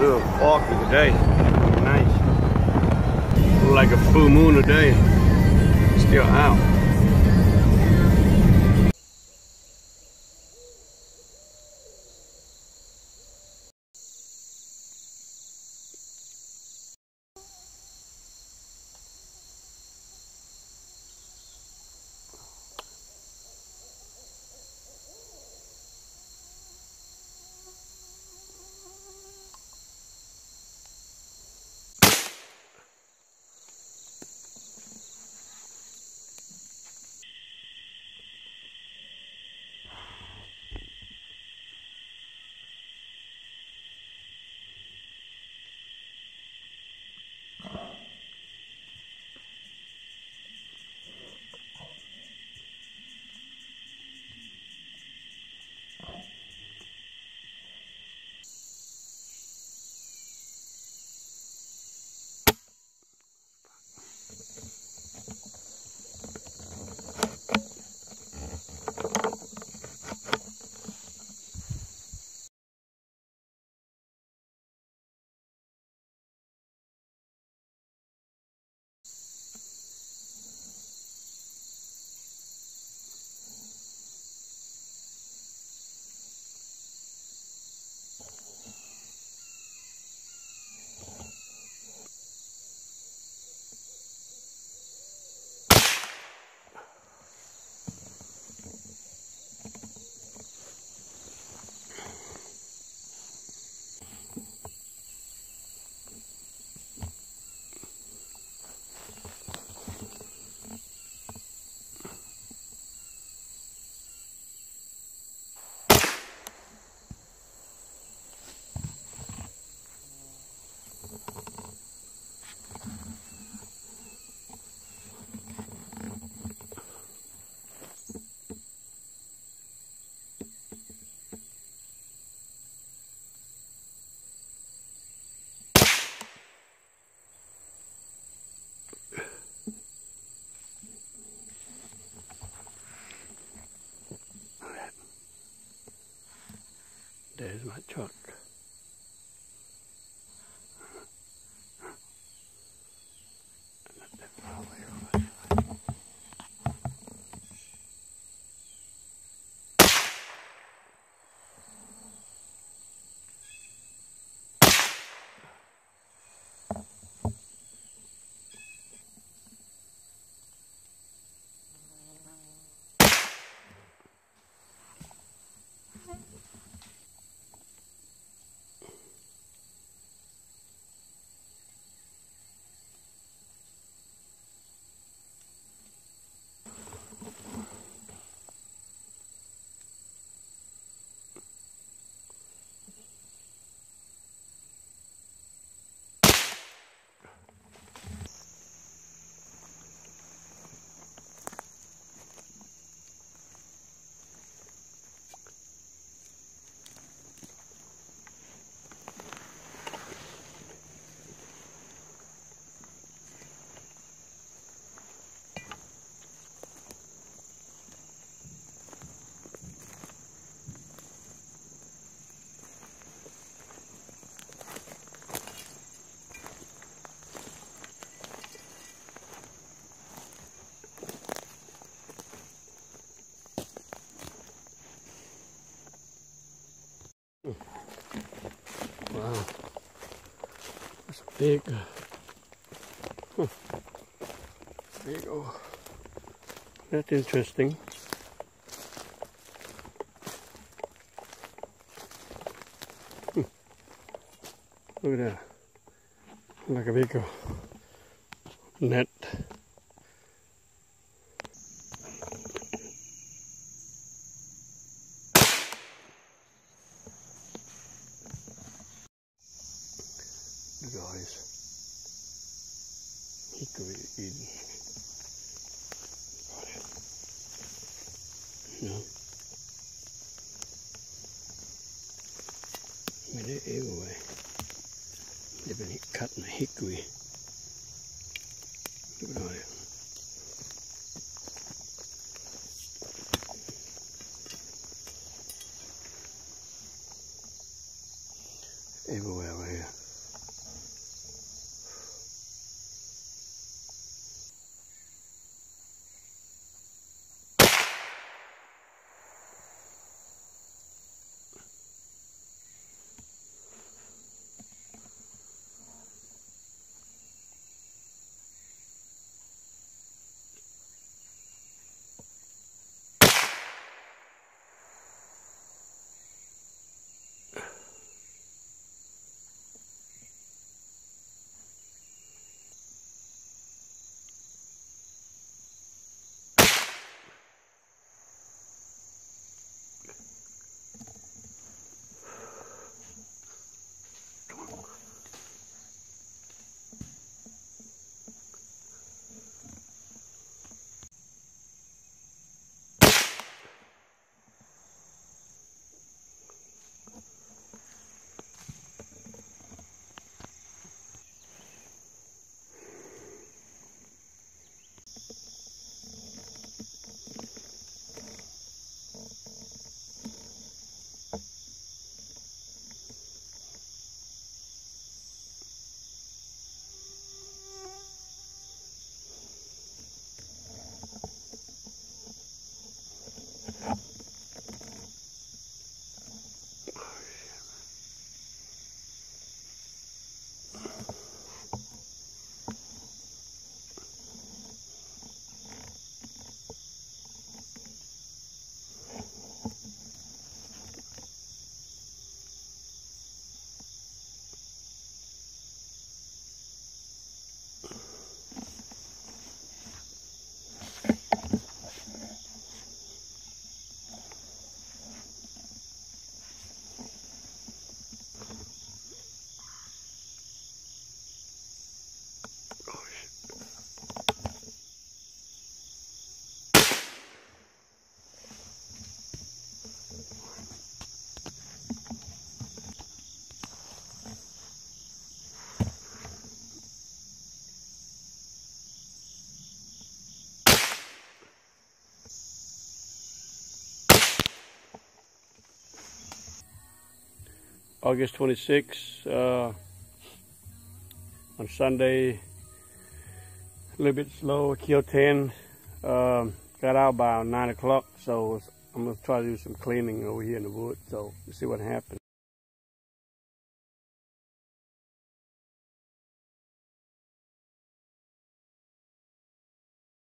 little foggy today. Nice. Look like a full moon today. Still out. There's my truck. Wow. That's big. Huh. Big oh. That's interesting. Hmm. Look at that. Like a big uh, net. Guys. No. They're everywhere. They've been cutting the hickory. Look at everywhere over here. Thank you. August 26th, uh, on Sunday, a little bit slow, killed 10, um, got out by 9 o'clock, so I'm going to try to do some cleaning over here in the woods, so see what happens.